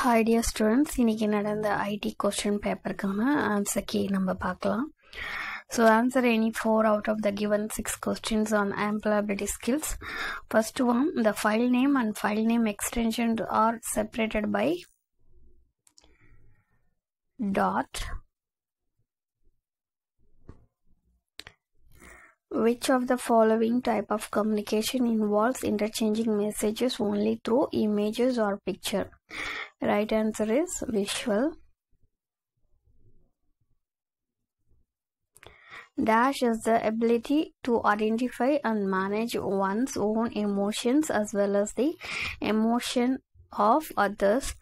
Hi dear students இன்றைக்கி நடந்த IT question பேப்பருக்கான ஆன்சர் கீ நம்ம பார்க்கலாம் so answer any four out of the given six questions on employability skills. First one, the file name and file name extension are separated by dot. Which of the following type of communication involves interchanging messages only through images or picture? Right answer is visual. Dash is the ability to identify and manage one's own emotions as well as the emotion of others.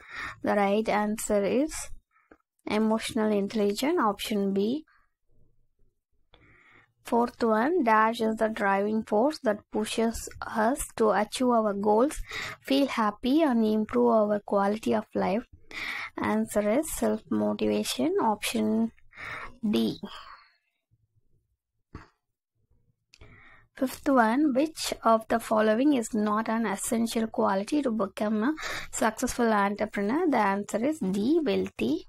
The right answer is emotional intelligence, option B. Fourth one, dash is the driving force that pushes us to achieve our goals, feel happy, and improve our quality of life. Answer is self motivation, option D. Fifth one, which of the following is not an essential quality to become a successful entrepreneur? The answer is D, wealthy.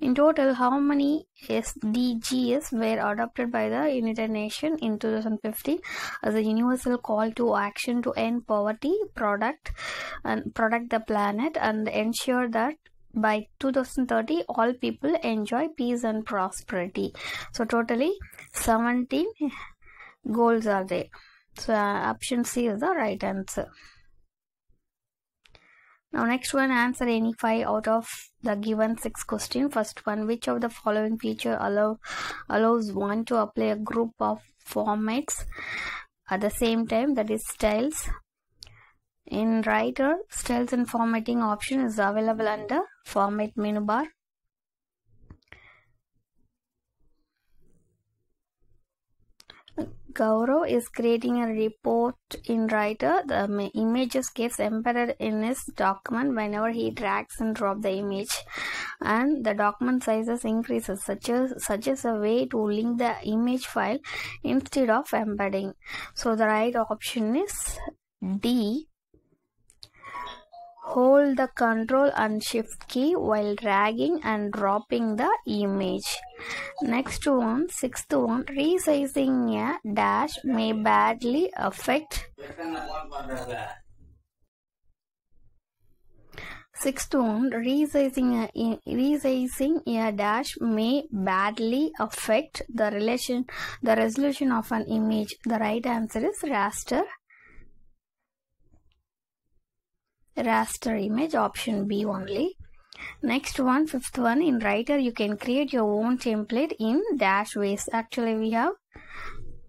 In total, how many SDGs were adopted by the United Nations in 2015 as a universal call to action to end poverty, product and protect the planet, and ensure that by 2030 all people enjoy peace and prosperity. So totally 17 goals are there. So uh, option C is the right answer. Now next one answer any five out of the given six question. First one which of the following feature allow allows one to apply a group of formats at the same time that is styles. In writer styles and formatting option is available under format menu bar. Gaurav is creating a report in Writer. The images gets embedded in his document whenever he drags and drop the image, and the document sizes increases, such as such as a way to link the image file instead of embedding. So the right option is D. Hold the control and shift key while dragging and dropping the image. Next one, sixth one, resizing a dash may badly affect. Sixth one, resizing a, resizing a dash may badly affect the relation, the resolution of an image. The right answer is raster. Raster image option B only. Next one, fifth one, in writer you can create your own template in dash ways. Actually we have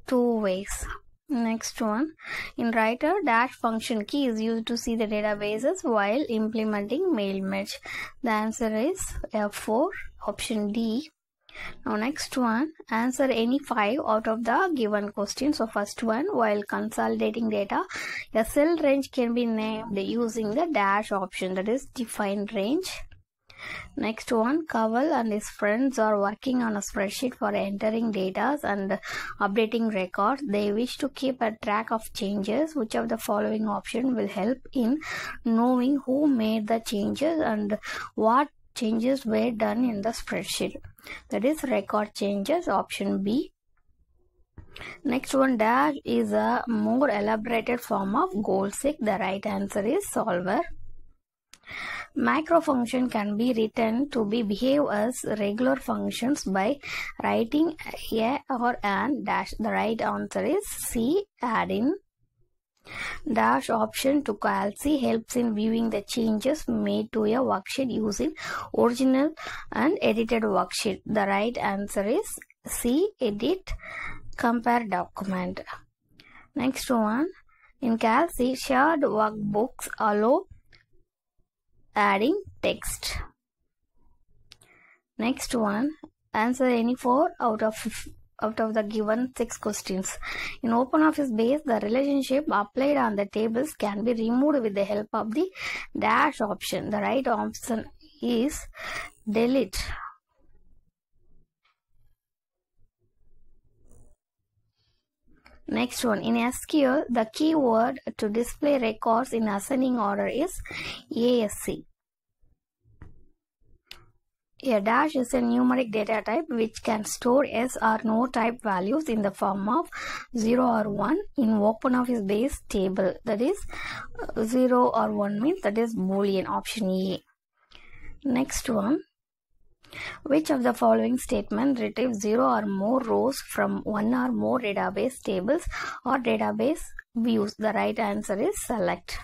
two ways. Next one, in writer dash function key is used to see the databases while implementing mail merge. The answer is F4 option D. Now next one, answer any five out of the given question. So first one, while consolidating data, a cell range can be named using the dash option that is define range. Next one, Kaval and his friends are working on a spreadsheet for entering data and updating records. They wish to keep a track of changes. Which of the following option will help in knowing who made the changes and what changes were done in the spreadsheet? That is record changes option B. Next one dash is a more elaborated form of goal seek. The right answer is solver. Macro function can be written to be behave as regular functions by writing a or an dash. The right answer is C add in. Dash option to calc helps in viewing the changes made to a worksheet using original and edited worksheet. The right answer is C edit compare document. Next one in calc shared workbooks allow adding text. Next one answer any four out of out of the given six questions. In OpenOffice base, the relationship applied on the tables can be removed with the help of the dash option. The right option is delete. Next one, in SQL, the keyword to display records in ascending order is ASC. A dash is a numeric data type which can store S or no type values in the form of 0 or 1 in OpenOffice base table. That is uh, 0 or 1 means that is boolean option A. Next one. Which of the following statement retrieves 0 or more rows from one or more database tables or database views? The right answer is select.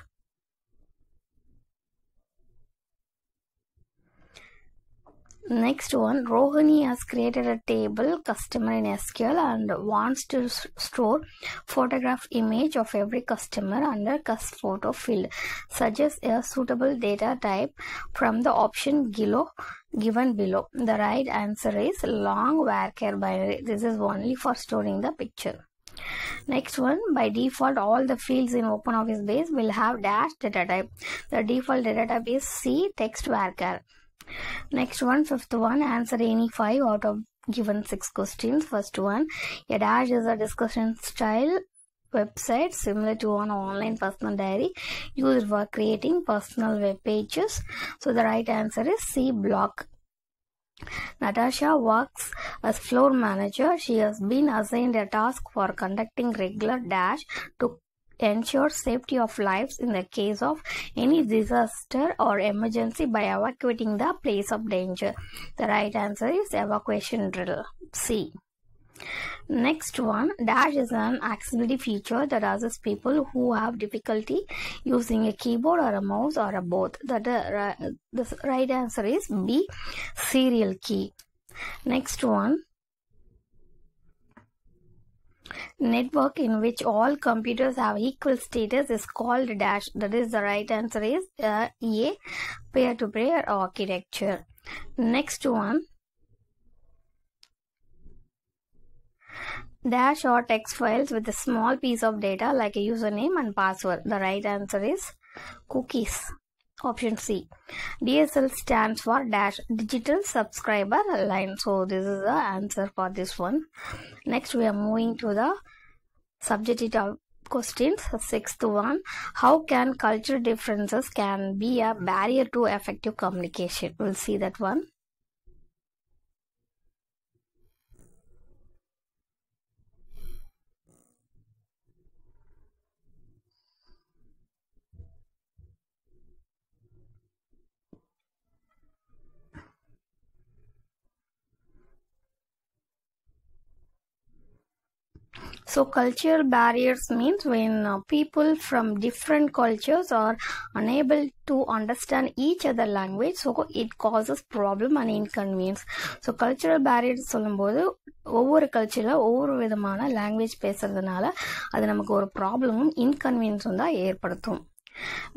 Next one, Rohini has created a table customer in SQL and wants to store photograph image of every customer under cust photo field. Suggest a suitable data type from the option below given below. The right answer is long varchar binary. This is only for storing the picture. Next one, by default, all the fields in OpenOffice base will have dash data type. The default data type is C text varchar. Next one, fifth one, answer any five out of given six questions. First one, a dash is a discussion style website similar to an online personal diary used for creating personal web pages. So the right answer is C blog. Natasha works as floor manager. She has been assigned a task for conducting regular dash to ensure safety of lives in the case of any disaster or emergency by evacuating the place of danger. The right answer is evacuation drill. C. Next one, Dash is an accessibility feature that assists people who have difficulty using a keyboard or a mouse or a both. The, the, the right answer is B, serial key. Next one, network in which all computers have equal status is called dash. That is the right answer is uh, a peer to peer architecture. Next one. Dash or text files with a small piece of data like a username and password. The right answer is cookies option c. Dsl stands for dash digital subscriber line. So this is the answer for this one. Next we are moving to the subjective questions. Sixth one how can cultural differences can be a barrier to effective communication? We'll see that one So, cultural barriers means when uh, people from different cultures are unable to understand each other language, so it causes problem and inconvenience. So, cultural barriers சொல்லும்போது ஒவ்வொரு கல்ச்சரில் ஒவ்வொரு விதமான language பேசுறதுனால அது நமக்கு ஒரு ப்ராப்ளமும் இன்கன்வீனியன்ஸும் தான் ஏற்படுத்தும்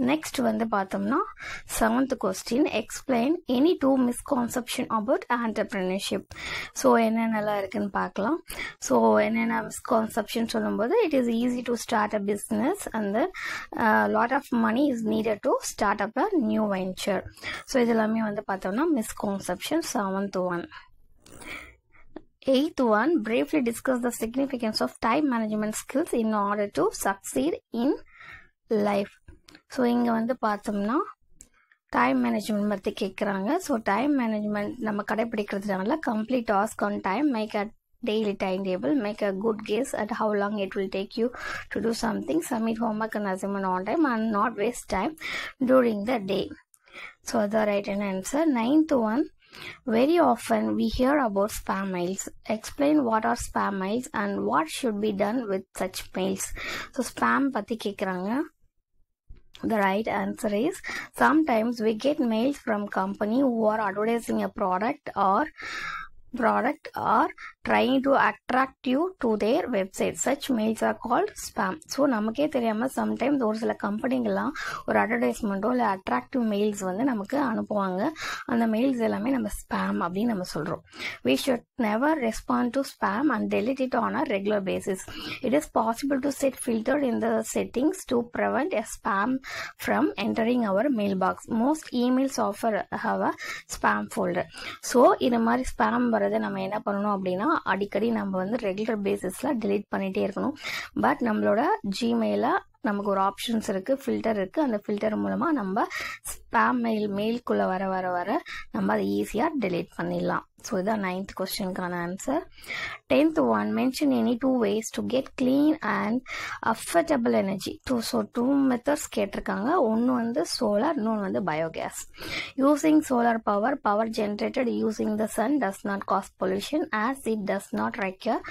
நெக்ஸ்ட் வந்து பார்த்தோம்னா seventh question explain any two misconception about entrepreneurship so என்னென்னலாம் இருக்குன்னு பார்க்கலாம் ஸோ என்னென்ன மிஸ்கான்செப்ஷன் சொல்லும்போது it is easy to start a business and lot of money is needed to start up a new venture so இது எல்லாமே வந்து பார்த்தோம்னா misconception seventh one Eighth one, briefly discuss the significance of time management skills in order to succeed in life. So இங்கே வந்து பார்த்தோம்னா time management பற்றி கேட்குறாங்க so time management நம்ம கடைபிடிக்கிறதுனால complete task on time make a daily timetable make a good guess at how long it will take you to do something submit homework and assignment on time and not waste time during the day so the right answer ninth one very often we hear about spam mails. Explain what are spam mails and what should be done with such mails. So spam பத்தி கேக்குறாங்க the right answer is sometimes we get mails from company who are advertising a product or product or trying to attract you to their website such mails are called spam so நமக்கே தெரியாமல் sometimes ஒரு சில கம்பெனிங்கெல்லாம் ஒரு அட்வர்டைஸ்மெண்ட்டோ இல்லை attractive mails வந்து நமக்கு அனுப்புவாங்க. அந்த மெயில்ஸ் எல்லாமே நம்ம ஸ்பேம் அப்படின்னு நம்ம சொல்கிறோம் we should never respond to spam and delete it on a regular basis it is possible to set filter in the settings to prevent a spam from entering our mail box most emails offer have a spam folder so இது மாதிரி spam வர்றதை நம்ம என்ன பண்ணணும் அப்படின்னா அடிக்கடி நம்ம வந்து ரெகுலர் பேசிஸில் delete பண்ணிகிட்டே இருக்கணும். பட் நம்மளோட ஜிமெயிலை நமக்கு ஒரு ஆப்ஷன்ஸ் இருக்குது ஃபில்டர் இருக்குது அந்த ஃபில்டர் மூலமாக நம்ம ஸ்பேம் மெயில் மெயில்குள்ளே வர வர வர நம்ம அதை ஈஸியாக டெலீட் பண்ணிடலாம். ஸோ இதான் ninth கொஸ்டினுக்கான answer tenth one mention any two ways to get clean and affordable energy two so two methods கேட்டிருக்காங்க. ஒன்று வந்து சோலார் இன்னொன்று வந்து biogas using solar power power generated using the sun does not cause pollution as it does not require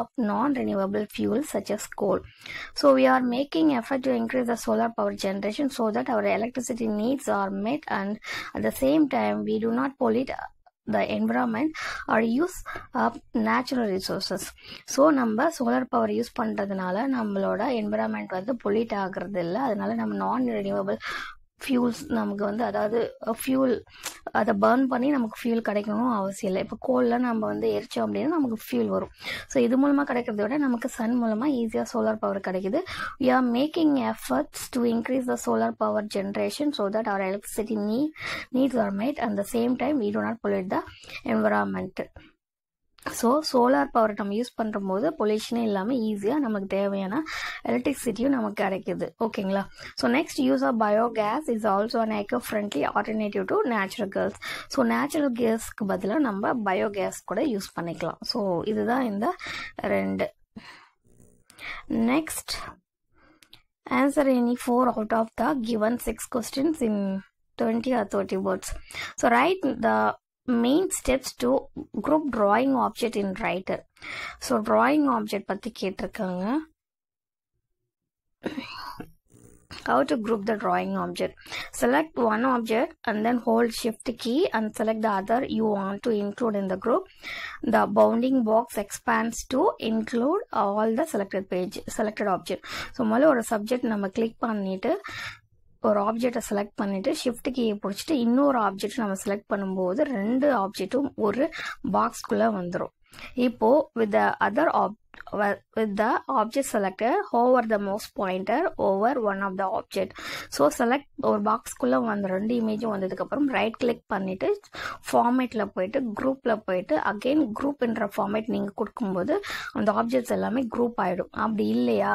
of non renewable fuel such as coal so we are are making effort to increase the solar power generation so that our electricity needs are met and at the same time we do not pollute the environment or use up natural resources. So நம்ம solar power use பண்ணுறதுனால நம்மளோட environment வந்து pollute ஆகுறது இல்லை அதனால நம்ம நான் renewable fuels நமக்கு வந்து அதாவது ஃபியூல் அதை பர்ன் பண்ணி நமக்கு ஃபியூல் கிடைக்கணும் அவசியம் இல்லை. இப்போ கோலில் நம்ம வந்து எரிச்சோம் அப்படின்னா நமக்கு ஃபியூல் வரும். ஸோ இது மூலமாக கிடைக்கிறத விட நமக்கு சன் மூலமாக ஈஸியாக சோலார் பவர் கிடைக்குது. We are making efforts to increase the solar power generation so that our electricity நீ needs are made at the same time we do not pollute the environment so solar power நம்ம use பண்ணுற போது பொல்யூஷனே இல்லாமல் ஈஸியாக நமக்கு தேவையான எலக்ட்ரிசிட்டியும் நமக்கு கிடைக்குது. ஓகேங்களா so next use of biogas is also an eco friendly alternative to natural gas so natural கேஸ்க்கு பதிலாக நம்ம பயோகேஸ் கூட யூஸ் பண்ணிக்கலாம். ஸோ இதுதான் இந்த ரெண்டு. Next answer any four out of the given six questions in twenty or thirty words so write the main steps to group drawing object in writer so drawing object பற்றி கேட்டிருக்காங்க how to group the drawing object select one object and then hold shift key and select the other you want to include in the group the bounding box expands to include all the selected page selected object so முதல்ல ஒரு subject நம்ம click பண்ணிட்டு ஒரு ஆப்ஜெக்டை select பண்ணிட்டு shift கீயை பிடிச்சிட்டு இன்னொரு ஆப்ஜெக்ட் நம்ம செலக்ட் பண்ணும்போது ரெண்டு ஆப்ஜெக்ட்டும் ஒரு பாக்ஸ்குள்ளே வந்துடும் இப்போ with other other with the object selected hover the mouse pointer over one of the object. So select ஒரு பாக்ஸ்குள்ளே வந்த ரெண்டு இமேஜும் வந்ததுக்கப்புறம் ரைட் கிளிக் பண்ணிவிட்டு ஃபார்மேட்டில் போயிட்டு குரூப்பில் போயிட்டு அகெயின் குரூப்ன்ற ஃபார்மேட் நீங்கள் கொடுக்கும்போது அந்த ஆப்ஜெக்ட்ஸ் எல்லாமே குரூப் ஆகிடும் அப்படி இல்லையா?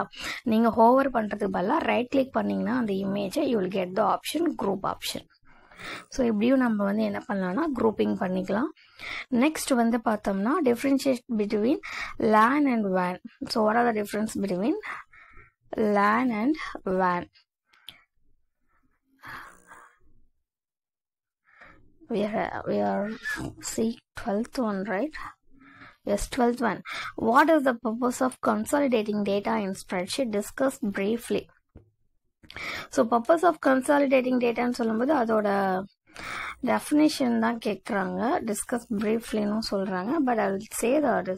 நீங்கள் ஹோவர் பண்ணுறதுக்கு பதிலாக ரைட் கிளிக் பண்ணிங்கன்னா அந்த இமேஜை you will get the option group option so இப்படியும் நம்ம வந்து என்ன பண்ணலாம்னா குரூப்பிங் பண்ணிக்கலாம் நெக்ஸ்ட் வந்து பார்த்தோம்னா டிஃப்ரென்ஷியேட் பிட்வீன் லேன் அண்ட் வேன் so what are the difference between LAN and வேன் we are we are see 12th one right yes 12th one what is the purpose of consolidating data in spreadsheet discussed briefly So purpose of consolidating டேட்டான்னு சொல்லும்போது அதோட definition தான் கேட்குறாங்க discuss ப்ரீஃப்லின்னு சொல்கிறாங்க but I will say the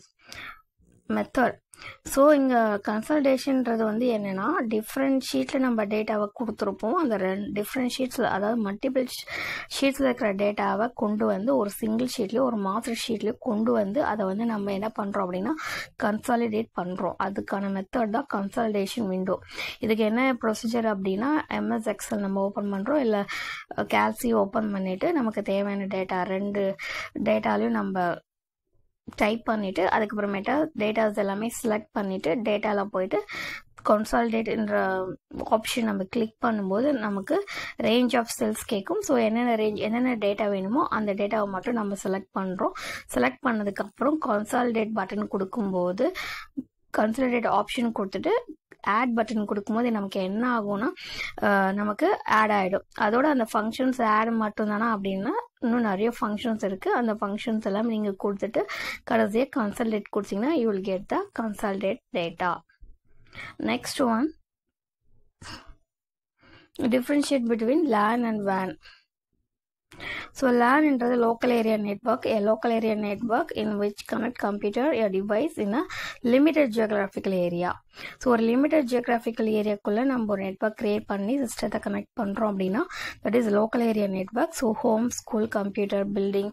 method so இங்கே கன்சல்டேஷன்ன்றது வந்து என்னென்னா டிஃப்ரெண்ட் ஷீட்டில் நம்ம டேட்டாவை கொடுத்துருப்போம். அந்த ரெண்டு டிஃப்ரெண்ட் ஷீட்ஸில் அதாவது மல்டிபிள் ஷீட்ஸில் இருக்கிற டேட்டாவை கொண்டு வந்து ஒரு சிங்கிள் ஷீட்லேயோ ஒரு மாஸ்டர் ஷீட்லேயோ கொண்டு வந்து அதை வந்து நம்ம என்ன பண்ணுறோம் அப்படின்னா கன்சாலிடேட் பண்ணுறோம் அதுக்கான மெத்தட் தான் கன்சல்டேஷன் விண்டோ இதுக்கு என்ன ப்ரொசீஜர் அப்படின்னா எம்எஸ் எக்ஸல் நம்ம ஓப்பன் பண்ணுறோம் இல்லை கேல்சி ஓப்பன் பண்ணிவிட்டு நமக்கு தேவையான டேட்டா ரெண்டு டேட்டாலையும் நம்ம டைப் பண்ணிவிட்டு அதுக்கப்புறமேட்டா டேட்டாஸ் எல்லாமே செலக்ட் பண்ணிவிட்டு டேட்டாவில் போயிட்டு கன்சால்டேட்ன்ற ஆப்ஷன் நம்ம கிளிக் பண்ணும்போது நமக்கு ரேஞ்ச் ஆஃப் செல்ஸ் கேட்கும். ஸோ என்னென்ன ரேஞ்ச் என்னென்ன டேட்டா வேணுமோ அந்த டேட்டாவை மட்டும் நம்ம செலக்ட் பண்ணுறோம் செலக்ட் பண்ணதுக்கப்புறம் கன்சால்டேட் பட்டன் கொடுக்கும்போது கன்சால்டேட் ஆப்ஷன் கொடுத்துட்டு ஆட் பட்டன் கொடுக்கும்போது நமக்கு என்ன ஆகும்னா நமக்கு ஆட் ஆகிடும் அதோட அந்த ஃபங்க்ஷன்ஸ் ஆட் மட்டும்தானா அப்படின்னா இன்னும் நிறைய ஃபங்க்ஷன்ஸ் இருக்குது அந்த ஃபங்க்ஷன்ஸ் எல்லாம் நீங்கள் கொடுத்துட்டு கடைசியாக கன்சல்டேட் கொடுத்தீங்கன்னா you will get the consolidate data next one differentiate between LAN and van So LAN என்றது local area network, a local area network in which connect computer, a device in a limited geographical area. So ஒரு limited geographical ஏரியாக்குள்ளே நம்ம ஒரு network create பண்ணி சிஸ்டத்தை connect பண்ணுறோம் அப்படின்னா that is local area network so home school computer building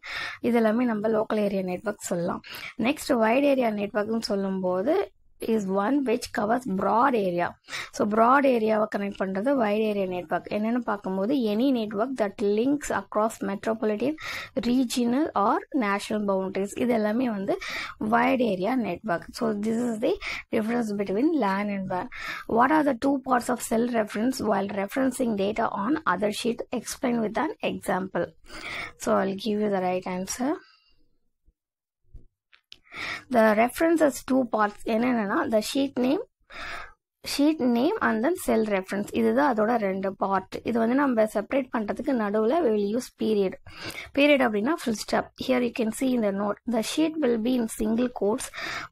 இதெல்லாமே நம்ம லோக்கல் ஏரியா நெட்ஒர்க் சொல்லலாம் நெக்ஸ்ட் வைட் ஏரியா நெட்ஒர்க்னு சொல்லும்போது is one which covers broad area so broad ஏரியாவை கனெக்ட் பண்ணுறது வைட் ஏரியா நெட்ஒர்க் என்னென்னு பார்க்கும்போது any network that links across metropolitan regional R national boundaries இது எல்லாமே வந்து white area network so this is the difference between LAN and van what are the two parts of cell reference while referencing data on other sheet explain with an example so i'll give you the right answer the reference has two parts என்னென்னா the sheet name sheet name and then cell reference இதுதான் அதோட ரெண்டு part இது வந்து நம்ம separate பண்ணுறதுக்கு நடுவில் will use period period அப்படின்னா full stop here you can see இந்த note the sheet will be in single quotes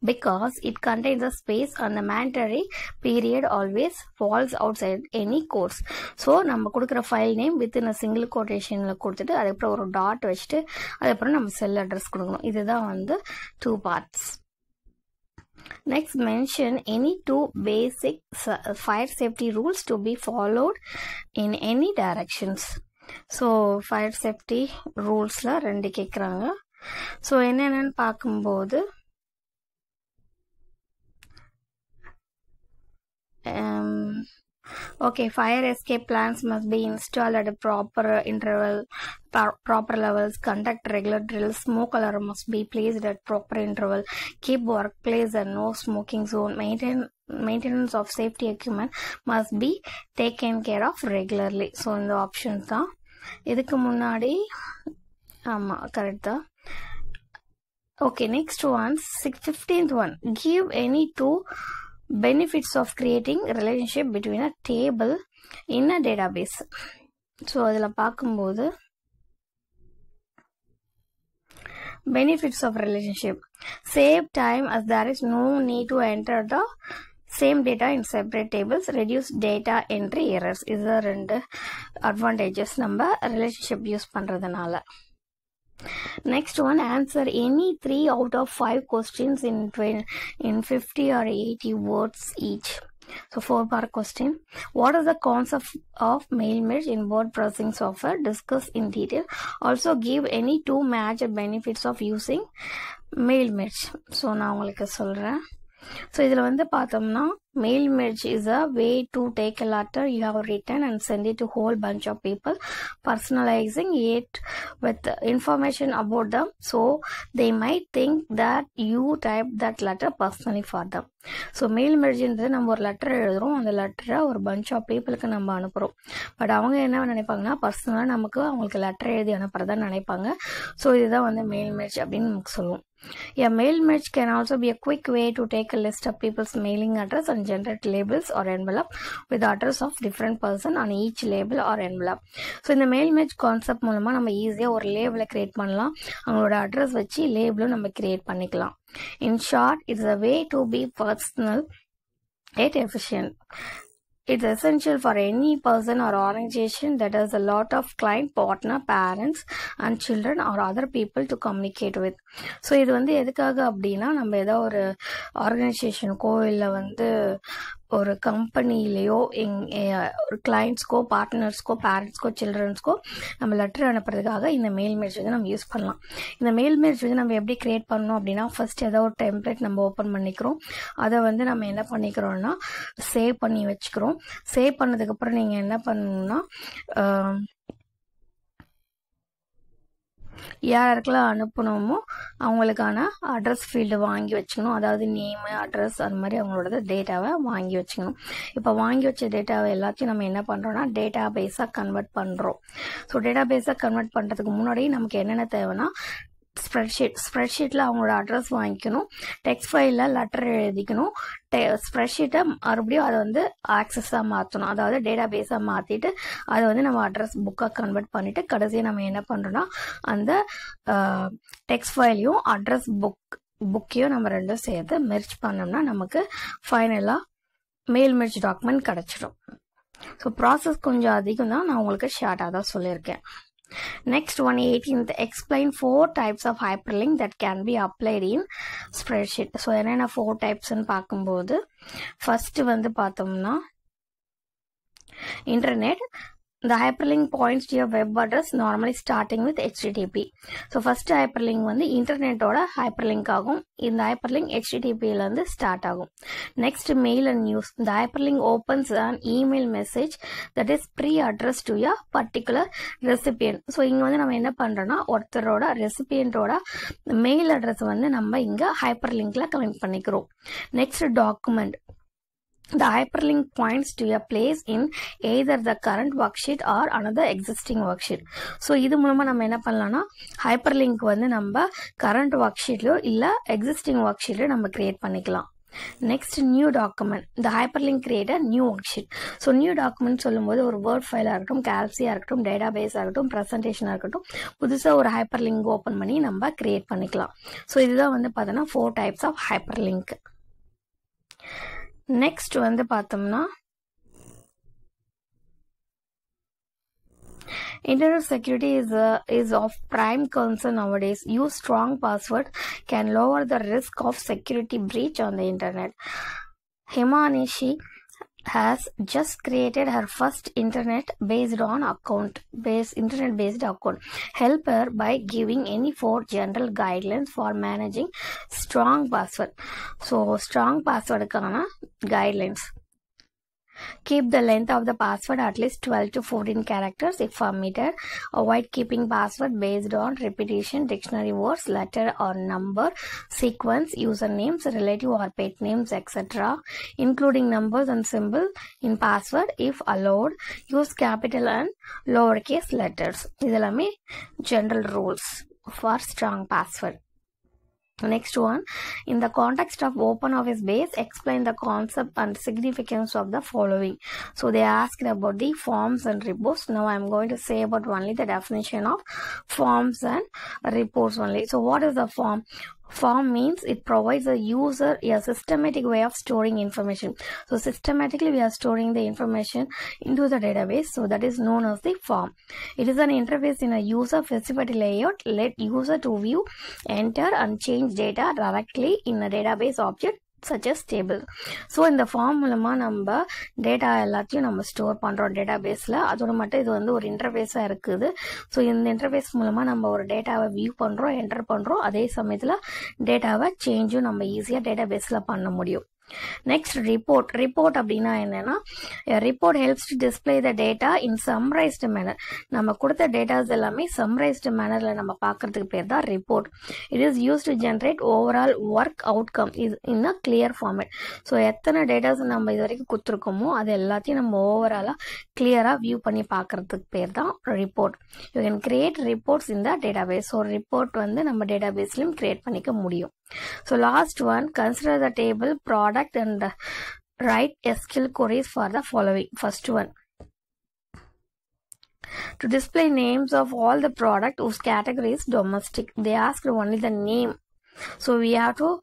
because it contains a space அந்த mandatory period always falls outside any quotes so நம்ம கொடுக்குற file name within single கோட்டேஷனில் கொடுத்துட்டு அதுக்கப்புறம் ஒரு dot வச்சுட்டு அதுக்கப்புறம் நம்ம செல் அட்ரஸ் கொடுக்கணும். இதுதான் வந்து two parts Next, mention any two basic fire safety rules to be followed in any directions. So fire safety ரூல்ஸில் ரெண்டு கேட்குறாங்க ஸோ என்னென்னு பார்க்கும்போது okay fire escape plans must be installed at a proper interval pro- proper levels conduct regular drills smoke alarm must be placed at proper interval keep workplace and no smoking zone maintain maintenance of safety equipment must be taken care of regularly so இந்த options தான் இதுக்கு முன்னாடி ஆமாம் correct தான் okay next one six fifteenth one give any two benefits of creating relationship between a table in a database so அதில் பார்க்கும்போது benefits of relationship save time as there is no need to enter the same data in separate tables reduce data entry errors இது ரெண்டு advantages நம்ம relationship use பண்ணுறதுனால Next one, answer any three out of five questions in 20, in 50 or 80 words each. So four part question. What is the concept of mail merge in word processing software? Discuss in detail. Also give any two major benefits of using mail merge. So நான் உங்களுக்கு சொல்கிறேன் so இதில் வந்து பார்த்தோம்னா mail merge is a way to take a letter you have written and send it to whole bunch of people personalizing it with information about them so they might think that you type that letter personally for them so mail மெர்ஜின்றது நம்ம ஒரு letter எழுதுகிறோம் அந்த லெட்டரை ஒரு bunch of பீப்புளுக்கு நம்ம அனுப்புகிறோம் but அவங்க என்ன நினைப்பாங்கன்னா பர்சனலாக நமக்கு அவங்களுக்கு லெட்டர் எழுதி அனுப்புறதா நினைப்பாங்க ஸோ இதுதான் வந்து மெயில் மெர்ஜ் அப்படின்னு நமக்கு சொல்லுவோம் A mail merge can also be a quick way to take a list of people's mailing address and generate labels or envelope with address of different person on each label or envelope. So இந்த mail match concept மூலமாக நம்ம ஈஸியாக ஒரு லேபிளை create பண்ணலாம். அவங்களோட address வச்சு லேபிளும் நம்ம create பண்ணிக்கலாம். In short it's a way to be personalised efficient It's essential for any person or organization that has a lot of client, partner, parents and children or other people to communicate with. So இது வந்து எதுக்காக அப்படின்னா நம்ம ஏதோ ஒரு ஆர்கனைசேஷனுக்கோ இல்லை வந்து ஒரு கம்பெனிலேயோ எங் ஒரு கிளைண்ட்ஸ்க்கோ பார்ட்னர்ஸ்க்கோ பேரண்ட்ஸ்க்கோ சில்ட்ரன்ஸ்க்கோ நம்ம லெட்டர் அனுப்புறதுக்காக இந்த மெயில் மேட்ச் வந்து நம்ம யூஸ் பண்ணலாம். இந்த மெயில் மேட்ச் வந்து நம்ம எப்படி கிரியேட் பண்ணணும் அப்படின்னா ஃபர்ஸ்ட் ஏதோ ஒரு டெம்ப்ளேட் நம்ம ஓப்பன் பண்ணிக்கிறோம். அதை வந்து நம்ம என்ன பண்ணிக்கிறோம்னா சேவ் பண்ணி வச்சுக்கிறோம். சேவ் பண்ணதுக்கப்புறம் நீங்கள் என்ன பண்ணணும்னா யாருக்கெல்லாம் அனுப்பணுமோ அவங்களுக்கான அட்ரஸ் ஃபீல்டு வாங்கி வச்சுக்கணும். அதாவது நேமு அட்ரஸ் அந்த மாதிரி அவங்களோட டேட்டாவை வாங்கி வச்சுக்கணும். இப்போ வாங்கி வச்ச டேட்டாவை எல்லாத்தையும் நம்ம என்ன பண்ணுறோம்னா டேட்டா பேஸாக கன்வெர்ட் பண்ணுறோம் ஸோ டேட்டா பேஸாக கன்வெர்ட் பண்ணுறதுக்கு முன்னாடி நமக்கு என்னென்ன தேவைன்னா ஸ்ப்ரெட்ஷீட் ஸ்ப்ரெட்ஷீட்டில் அவங்களோட அட்ரஸ் வாங்கிக்கணும். டெக்ஸ்ட் ஃபைலில் லெட்டர் எழுதிக்கணும். டெ ஸ்ப்ரெட்ஷீட்டை மறுபடியும் அதை வந்து ஆக்சஸாக மாற்றணும் அதாவது டேட்டா பேஸாக மாற்றிட்டு அதை வந்து நம்ம அட்ரஸ் புக்காக கன்வெர்ட் பண்ணிவிட்டு கடைசியாக நம்ம என்ன பண்ணுறோன்னா அந்த டெக்ஸ்ட் ஃபைலையும் அட்ரஸ் புக் புக்கையும் நம்ம ரெண்டும் சேர்த்து மெர்ச் பண்ணோம்னா நமக்கு ஃபைனலாக மெயில் மெர்ச் டாக்குமெண்ட் கிடச்சிடும். ஸோ ப்ராசஸ் கொஞ்சம் அதிகம் தான் நான் உங்களுக்கு ஷார்ட்டாக தான் சொல்லியிருக்கேன். Next 118th, explain four types of hyperlink that can be applied in spreadsheet. So என்னென்ன ஃபோர் டைப்ஸ்ன்னு பார்க்கும்போது ஃபர்ஸ்ட் வந்து பார்த்தோம்னா internet the hyperlink points to your web address normally starting with http so first hyperlink வந்து இன்டர்நெட்டோட hyperlink ஆகும். இந்த hyperlink ஹெச்டிடிபியிலேருந்து ஸ்டார்ட் ஆகும். நெக்ஸ்ட் மெயில் அண்ட் நியூஸ் இந்த hyperlink opens and email message that is pre address to a particular recipient so இங்கே வந்து நம்ம என்ன பண்ணுறோன்னா ஒருத்தரோட ரெசிபியண்டோட மெயில் அட்ரஸ் வந்து நம்ம இங்கே ஹைப்பர்லிங்கில் கனெக்ட் பண்ணிக்கிறோம். Next document The hyperlink points to a place in either the current worksheet or another existing worksheet. So இது மூலமா நம்ம என்ன பண்ணலாம்னா ஹைப்பர்லிங்க் வந்து நம்ம கரண்ட் ஒர்க்ஷீட்லயோ இல்ல எக்ஸிஸ்டிங் ஒர்க்ஷீட்லயோ நம்ம கிரியேட் பண்ணிக்கலாம். நெக்ஸ்ட் நியூ டாக்குமெண்ட் இந்த hyperlink create new work sheet so new document சொல்லும்போது ஒரு வேர்ட் ஃபைலாக இருக்கட்டும் கேல்சியாக இருக்கட்டும் டேட்டா பேஸாக இருக்கட்டும் ப்ரெசன்டேஷனாக இருக்கட்டும் புதுசாக ஒரு ஹைப்பர்லிங்க் ஓப்பன் பண்ணி நம்ம கிரியேட் பண்ணிக்கலாம். ஸோ இதுதான் வந்து பார்த்தோன்னா four types of hyperlink next வந்து பார்த்தோம்னா Internet security is uh, is of prime concern nowadays. Use strong password can lower the risk of security breach on the internet. Himanishi has just created her first internet based on account based internet based account. Help her by giving any four general guidelines for managing strong password. So strong password guidelines Keep the length of the password at least 12 to 14 characters if permitted. Avoid keeping password based on repetition, dictionary words, letter or number, sequence, usernames, relative or pet names, etc., including numbers and symbols in password if allowed. Use capital and lowercase letters. இதெல்லாமே general rules for strong password. Next one, in the context of open office base, explain the concept and significance of the following. So they asked about the forms and reports. Now I'm going to say about only the definition of forms and reports only. So what is the form? Form means it provides a user a systematic way of storing information. So systematically we are storing the information into the database. So that is known as the form. It is an interface in a user specified layout. Let user to view, enter and change data directly in a database object such as table so இந்த form மூலமாக நம்ம data எல்லாத்தையும் நம்ம store பண்ணுறோம் data பேஸில் அதோட மட்டும் இது வந்து ஒரு இன்டர்ஃபேஸாக இருக்குது. ஸோ இந்த இன்டர்ஃபேஸ் மூலமாக நம்ம ஒரு டேட்டாவை வியூ பண்ணுறோம் என்டர் பண்ணுறோம் அதே சமயத்தில் டேட்டாவை சேஞ்சும் நம்ம ஈஸியாக டேட்டா பேஸில் பண்ண முடியும். நெக்ஸ்ட் ரிப்போர்ட் ரிப்போர்ட் அப்படின்னா என்னன்னா report helps to display the data in summarised manner நம்ம கொடுத்த டேட்டாஸ் எல்லாமே சம்ரைஸ்டு மேனரில் நம்ம பார்க்கறதுக்கு பேர் தான் report it is use to generate overall work outcome இது in a clear format so எத்தனை டேட்டாஸ் நம்ம இது வரைக்கும் கொடுத்துருக்கோமோ அது எல்லாத்தையும் நம்ம ஓவராலாக கிளியராக வியூ பண்ணி பார்க்கறதுக்கு பேர் தான் report you can create reports இந்த டேட்டா பேஸ் ஸோ ரிப்போர்ட் வந்து நம்ம டேட்டா பேஸ்லையும் கிரியேட் பண்ணிக்க முடியும். So last one consider the table product product and write SQL queries for the following. First one. To display names of all the product whose category is domestic, they asked only the name. So we have to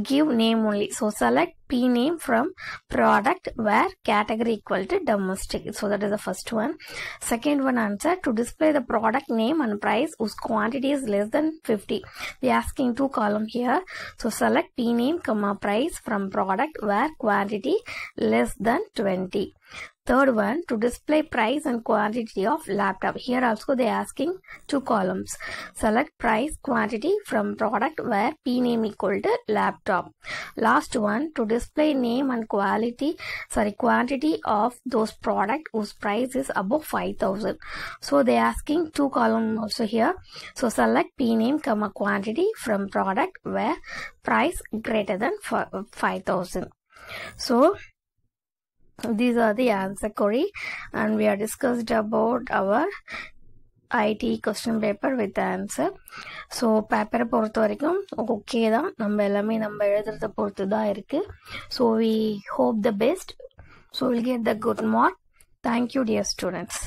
give name only. So select P name from product where category equal to domestic. So that is the first one. Second one answer to display the product name and price whose quantity is less than 50. We are asking two column here. So select P name comma price from product where quantity less than 20. Third one to display price and quantity of laptop. Here also they are asking two columns. Select price quantity from product where P name equal to laptop. Last one to display name and quality sorry quantity of those product whose price is above 5000. So they are asking two column also here. So select P name comma quantity from product where price greater than 5000. So these are the answer query and we are discussed about our ID question paper with answer so பேப்பரை பொறுத்த வரைக்கும் okay தான் நம்ம எல்லாமே நம்ம எழுதுறத பொறுத்து தான் இருக்குது so we hope the best so will get the good mark thank you dear students